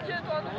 Türkiye doğdu.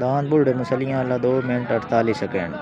Danpur वाला दो minute अड़तालीस सेकेंड।